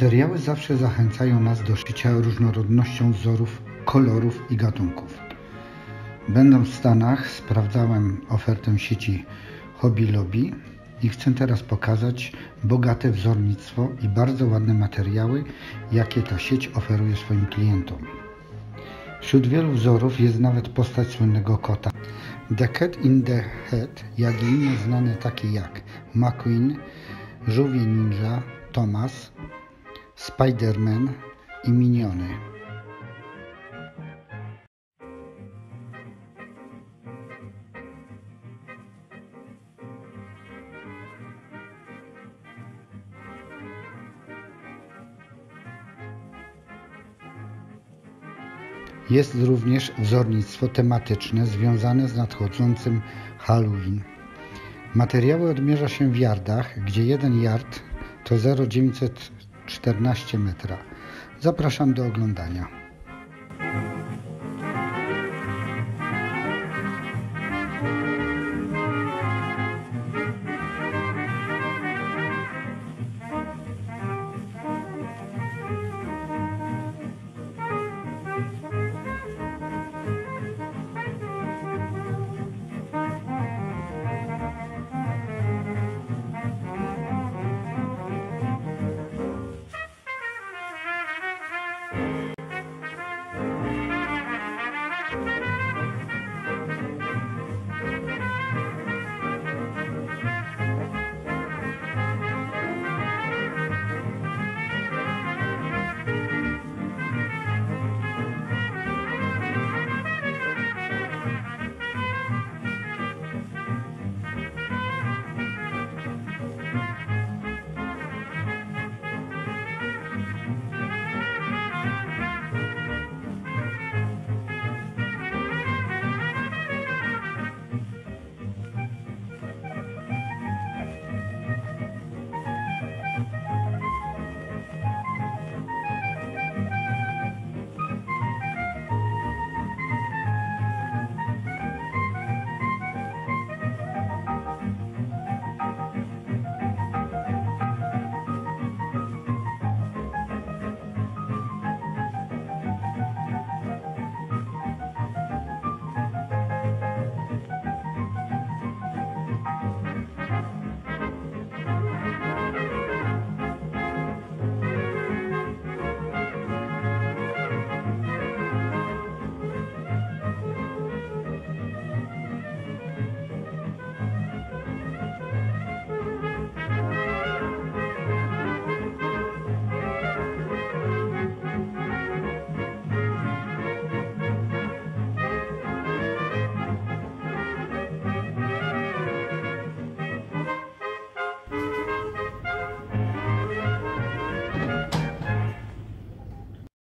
Materiały zawsze zachęcają nas do szycia różnorodnością wzorów, kolorów i gatunków. Będąc w Stanach, sprawdzałem ofertę sieci Hobby Lobby i chcę teraz pokazać bogate wzornictwo i bardzo ładne materiały, jakie ta sieć oferuje swoim klientom. Wśród wielu wzorów jest nawet postać słynnego kota. The Cat in the Head, jak i inne znane takie jak McQueen, Żółwie Ninja, Thomas, Spider-Man i Miniony. Jest również wzornictwo tematyczne związane z nadchodzącym Halloween. Materiały odmierza się w yardach, gdzie jeden yard to 0,914 metra. Zapraszam do oglądania.